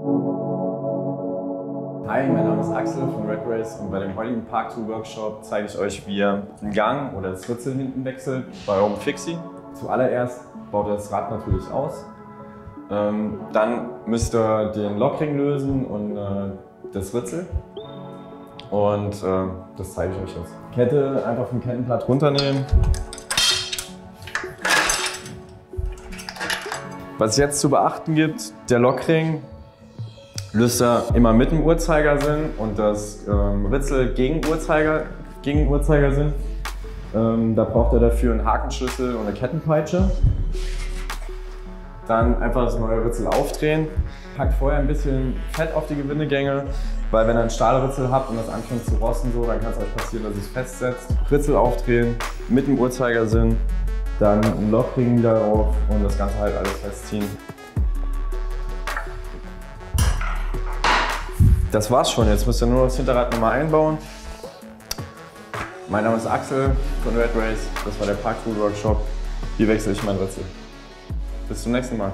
Hi, mein Name ist Axel von Red Race und bei dem heutigen Park Tool Workshop zeige ich euch, wie ihr den Gang oder das Ritzel hinten wechselt bei eurem Fixie. Zuallererst baut ihr das Rad natürlich aus. Ähm, dann müsst ihr den Lockring lösen und äh, das Ritzel. Und äh, das zeige ich euch jetzt. Kette einfach vom Kettenblatt runternehmen. Was es jetzt zu beachten gibt, der Lockring löst er immer mit dem Uhrzeigersinn und das ähm, Ritzel gegen, Uhrzeiger, gegen Uhrzeigersinn. Ähm, da braucht er dafür einen Hakenschlüssel und eine Kettenpeitsche. Dann einfach das neue Ritzel aufdrehen. Packt vorher ein bisschen Fett auf die Gewindegänge, weil wenn ihr ein Stahlritzel habt und das anfängt zu rosten, so, dann kann es euch passieren, dass es festsetzt. Ritzel aufdrehen mit dem Uhrzeigersinn, dann ein Lochring wieder drauf und das Ganze halt alles festziehen. Das war's schon, jetzt müsst ihr nur das Hinterrad nochmal einbauen. Mein Name ist Axel von Red Race, das war der Parktool Workshop. Hier wechsle ich mein Ritzel. Bis zum nächsten Mal.